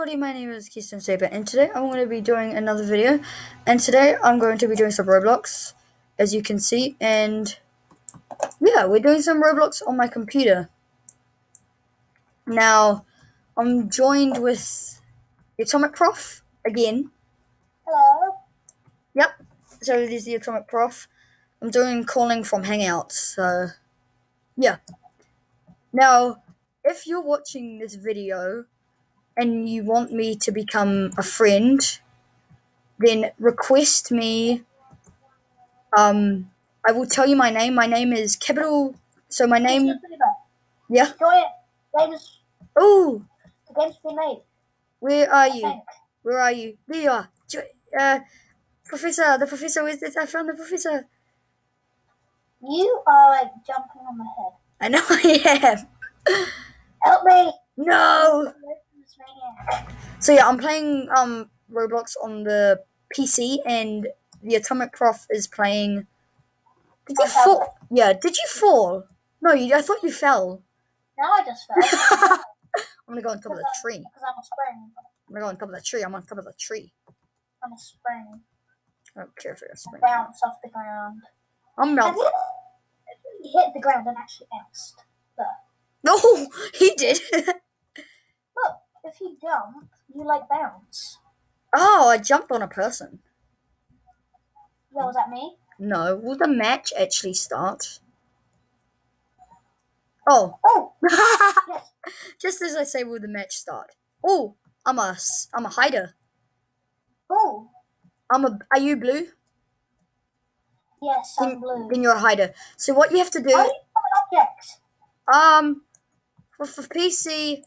everybody, my name is Keystone Saber, and today I'm going to be doing another video. And today I'm going to be doing some Roblox, as you can see. And yeah, we're doing some Roblox on my computer. Now, I'm joined with the Atomic Prof again. Hello. Yep, so this is the Atomic Prof. I'm doing calling from Hangouts, so yeah. Now, if you're watching this video and you want me to become a friend, then request me. Um, I will tell you my name. My name is capital. So my name. Yeah. Games. Oh, The game's been made. where are you? Where are you? There you are. Uh, professor. The professor. Where's this? I found the professor. You are like jumping on my head. I know I am. Help me! No. So yeah, I'm playing um Roblox on the PC, and the Atomic Prof is playing. Did you fall? Yeah. Did you fall? No, you, I thought you fell. Now I just fell. I'm gonna go on top of the tree. Because I'm a spring. I'm gonna go on top of the tree. I'm on top of the tree. I'm a spring. I don't care if you're a spring. Bounce off the ground. I'm not. you ever hit the ground and actually bounced? But... No, he did. If you jump, you like bounce. oh, I jumped on a person. Yeah, was that me? No, will the match actually start? Oh, Oh, yes. just as I say, will the match start? Oh, I'm a, I'm a hider. Oh, I'm a. Are you blue? yes, I'm blue. Then you're a hider. So what you have to How do you become an object? um, for, for PC,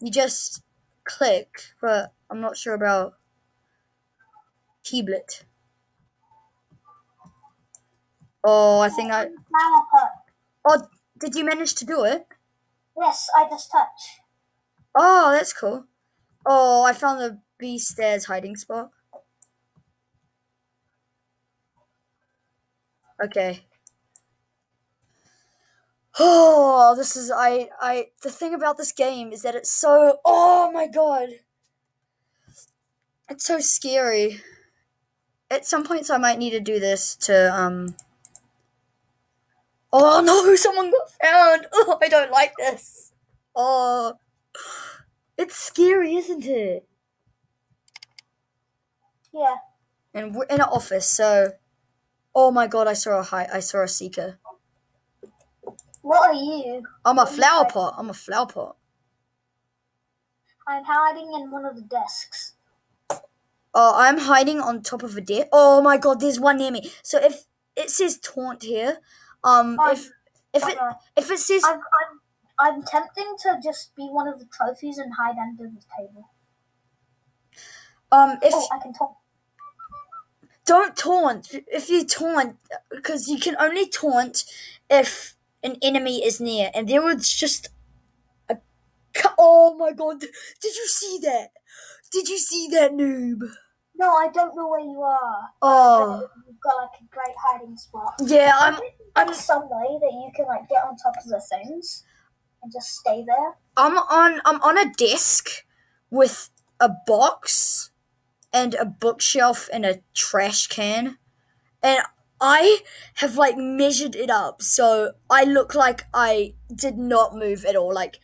you just click, but I'm not sure about Keyblit. Oh, I think I. Oh, did you manage to do it? Yes, I just touch. Oh, that's cool. Oh, I found the B stairs hiding spot. Okay. Oh, this is I I the thing about this game is that it's so oh my god. It's so scary. At some points I might need to do this to um Oh no, someone got found. Oh, I don't like this. Oh. It's scary, isn't it? Yeah. And we're in an office, so Oh my god, I saw a hi- I saw a seeker. What are you? I'm a flower pot. I'm a flower pot. I'm hiding in one of the desks. Oh, I'm hiding on top of a desk. Oh my god, there's one near me. So if it says taunt here, um, Um, if if it Uh, if it says I'm, I'm, I'm tempting to just be one of the trophies and hide under the table. um if oh, I can talk. don't taunt if you taunt because you can only taunt if an enemy is near, and there was just a. cu- Oh my god! Did you see that? Did you see that noob? No, I don't know where you are. Oh You've got like a great hiding spot. yeah, I'm I'm some way that you can like get on top of the things and just stay there. I'm on I'm on a desk with a box and a bookshelf and a trash can. And I have like measured it up so I look like I did not move at all. Like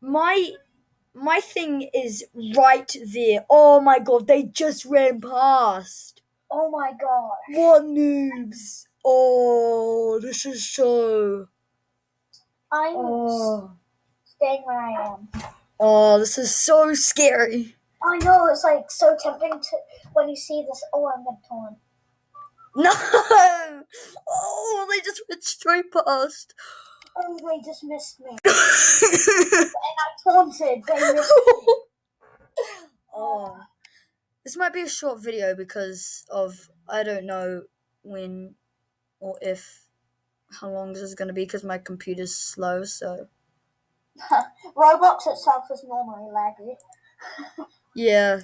my my thing is right there. Oh my god, they just ran past. Oh my god. What noobs? Oh, this is so I'm Oh, staying where I am. oh this is so scary. I know it's like so tempting to when you see this. Oh, I'm gonna taunt. No! Oh, they just went straight past. Oh, they just missed me. and I taunted. They missed me. oh. This might be a short video because of I don't know when or if how long this is going to be because my computer's slow. So Roblox itself is normally laggy. yeah.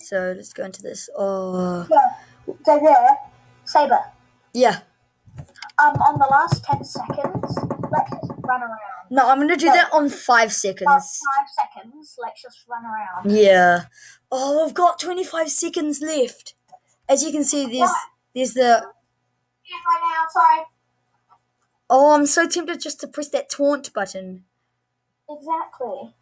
So let's go into this. Oh Yeah. So there, Saber. yeah. Um, on the last ten seconds, let's just run around. No, I'm gonna do No. that on five seconds. five seconds. Let's just run around. Yeah. Oh, I've got 25 seconds left. As you can see, there's there's the. Yeah, right now. Sorry. Oh, I'm so tempted just to press that taunt button. Exactly.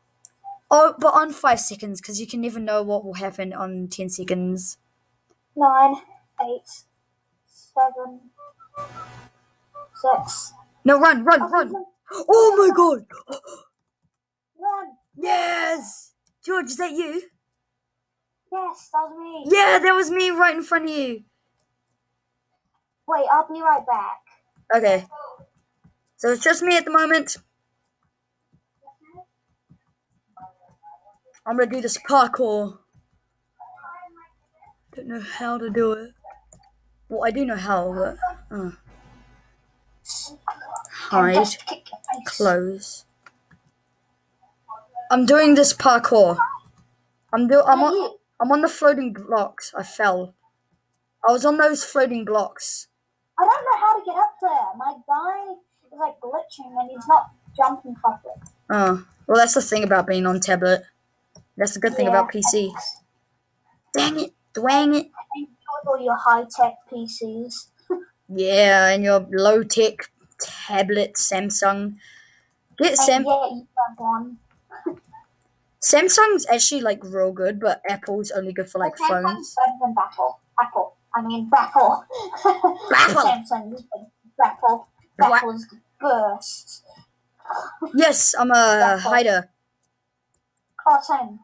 Oh, but on five seconds, because you can never know what will happen on 10 seconds. Nine, eight, seven, six. No, run, oh, run, run. Oh my god. Run. Yes. George, is that you? Yes, that was me. Yeah, that was me right in front of you. Wait, I'll be right back. Okay. So it's just me at the moment. I'm gonna do this parkour. Don't know how to do it. Well, I do know how, but uh, hide, just kick your face. close. I'm doing this parkour. I'm do. I'm on. I'm on the floating blocks. I fell. I was on those floating blocks. I don't know how to get up there. My guy is like glitching and he's not jumping properly. Oh, well, that's the thing about being on tablet. That's the good thing Yeah. about PC. Dang it, dwang it. All your high tech PCs. Yeah, and your low tech tablet Samsung. Get And Sam. yeah, you have one. Samsung's actually like real good, but Apple's only good for like Samsung's phones. better than Apple. Apple. I mean, Apple. Apple. Samsung is better. Apple. Apple's the best. Yes, I'm a Apple. hider. Same.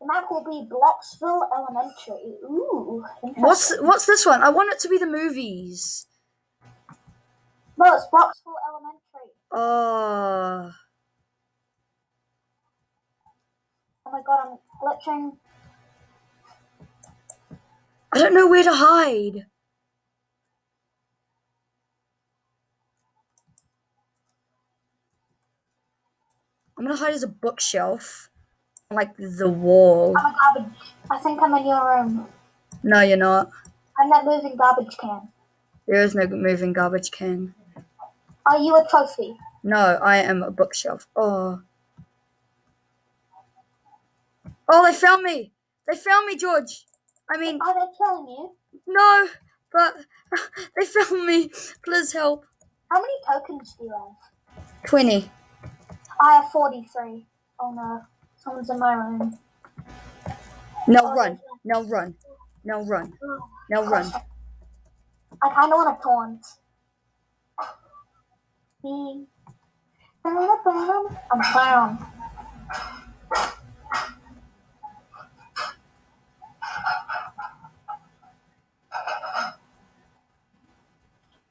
The map will be Blocksville Elementary. Ooh. What's what's this one? I want it to be the movies. No, it's Blocksville Elementary. Oh, Oh my god, I'm glitching. I don't know where to hide. I'm gonna hide as a bookshelf, like the wall. I'm a garbage. I think I'm in your room. No, you're not. I'm that moving garbage can. There is no moving garbage can. Are you a trophy? No, I am a bookshelf. Oh. Oh, they found me! They found me, George! I mean, oh, Are they killing you? no, but they found me. Please help. How many tokens do you have? 20. I have 43. Oh no. Someone's in my room. No, Oh, run. No, run. No, run. Oh, No, run. I kind of want to taunt. I'm clown.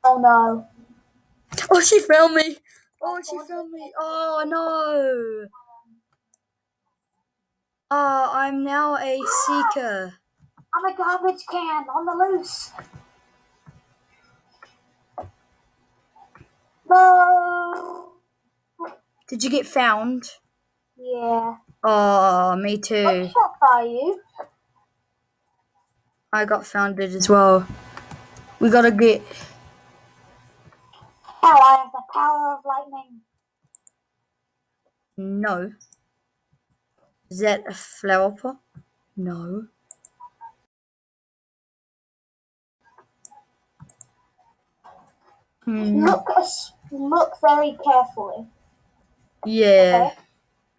Oh no. Oh, she found me. Oh, she oh, found me. Oh, no. Oh, I'm now a seeker. I'm a garbage can on the loose. No. Did you get found? Yeah. Oh, me What too. shop are you? I got founded as well. We gotta get. Hell, I have the power of lightning. No. Is that a flower pot? No. Hmm. Look, look very carefully, Yeah. okay?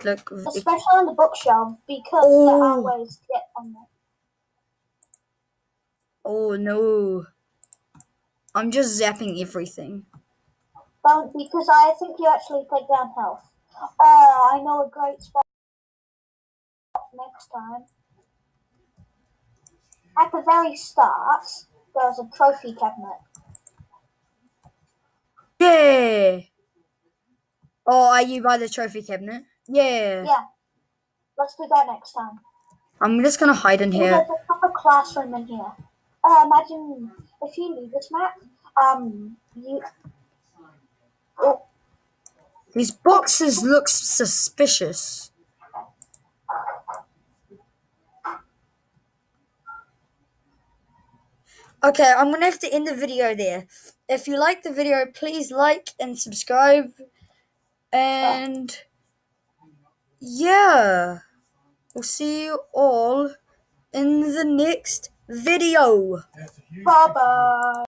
Look. Especially on the bookshelf because Oh. there are ways to get on there. Oh no. I'm just zapping everything. Don't because I think you actually take down health. Oh, I know a great spot next time. At the very start, there's a trophy cabinet. Yeah. Oh, are you by the trophy cabinet? Yeah. Yeah. Let's do that next time. I'm just gonna hide in here. There's a proper classroom in here. Uh, imagine if you leave this map, um, you. Oh, These boxes look suspicious. Okay, I'm gonna have to end the video there. If you like the video, please like and subscribe. And yeah, we'll see you all in the next video. Bye bye.